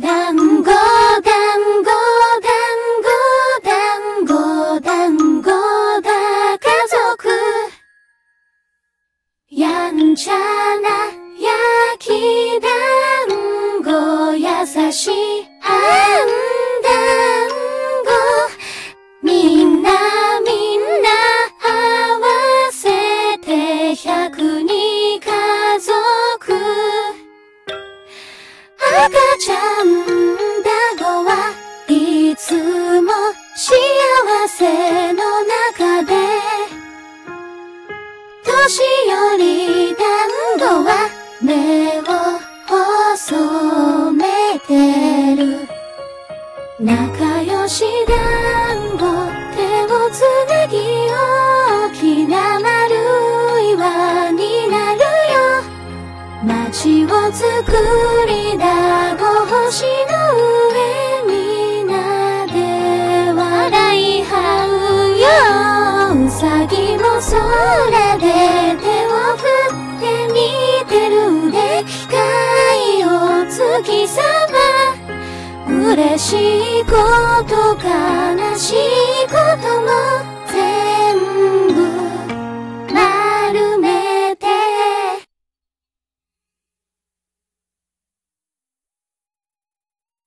団子団子団子団子団子だ家族。やんちゃな焼き団子優しいあんちゃんだごはいつも幸せの中で年寄り団子は目を細めてる。仲良し団子手をつなぎ大きな丸岩になるよ。街を作りだご星の上みんなで笑い合うようさぎも空で手を振って見てるで機械を月様嬉しいこと悲しいこと